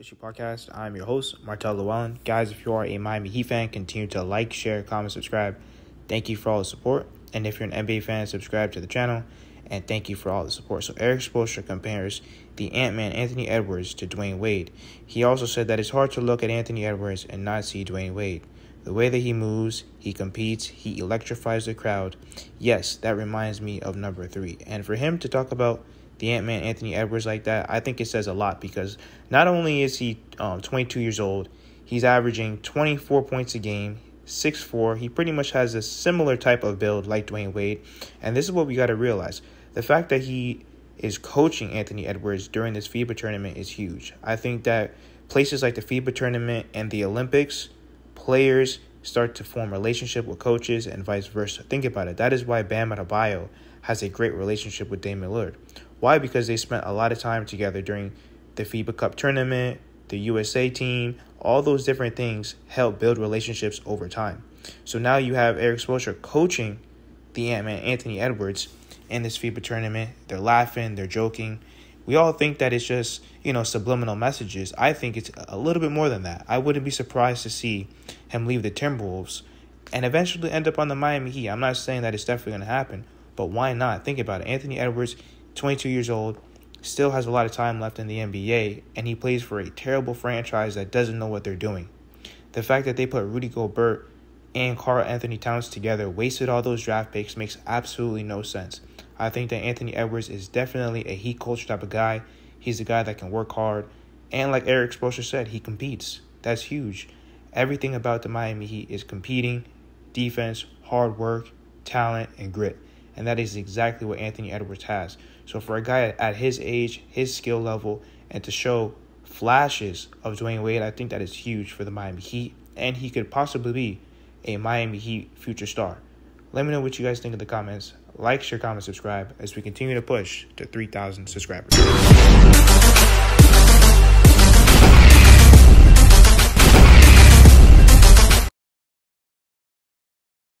Issue Podcast. I'm your host, Martel Llewellyn. Guys, if you are a Miami Heat fan, continue to like, share, comment, subscribe. Thank you for all the support. And if you're an NBA fan, subscribe to the channel. And thank you for all the support. So Erik Spoelstra compares the Ant-Man Anthony Edwards to Dwyane Wade. He also said that it's hard to look at Anthony Edwards and not see Dwyane Wade. The way that he moves, he competes, he electrifies the crowd. Yes, that reminds me of number three. And for him to talk about the Ant Man Anthony Edwards like that, I think it says a lot because not only is he um, 22 years old, he's averaging 24 points a game, 6'4. He pretty much has a similar type of build like Dwyane Wade. And this is what we got to realize the fact that he is coaching Anthony Edwards during this FIBA tournament is huge. I think that places like the FIBA tournament and the Olympics, players start to form relationship with coaches and vice versa. Think about it. That is why Bam Adebayo has a great relationship with Damian Lillard. Why? Because they spent a lot of time together during the FIBA Cup tournament, the USA team, all those different things help build relationships over time. So now you have Erik Spoelstra coaching the Ant-Man Anthony Edwards in this FIBA tournament. They're laughing, they're joking. We all think that it's just, you know, subliminal messages. I think it's a little bit more than that. I wouldn't be surprised to see him leave the Timberwolves and eventually end up on the Miami Heat. I'm not saying that it's definitely going to happen, but why not? Think about it. Anthony Edwards, 22 years old, still has a lot of time left in the NBA, and he plays for a terrible franchise that doesn't know what they're doing. The fact that they put Rudy Gobert and Karl-Anthony Towns together, wasted all those draft picks, makes absolutely no sense. I think that Anthony Edwards is definitely a heat culture type of guy. He's a guy that can work hard. And like Erik Spoelstra said, he competes. That's huge. Everything about the Miami Heat is competing, defense, hard work, talent, and grit. And that is exactly what Anthony Edwards has. So for a guy at his age, his skill level, and to show flashes of Dwyane Wade, I think that is huge for the Miami Heat. And he could possibly be a Miami Heat future star. Let me know what you guys think in the comments. Like, share, comment, subscribe as we continue to push to 3,000 subscribers.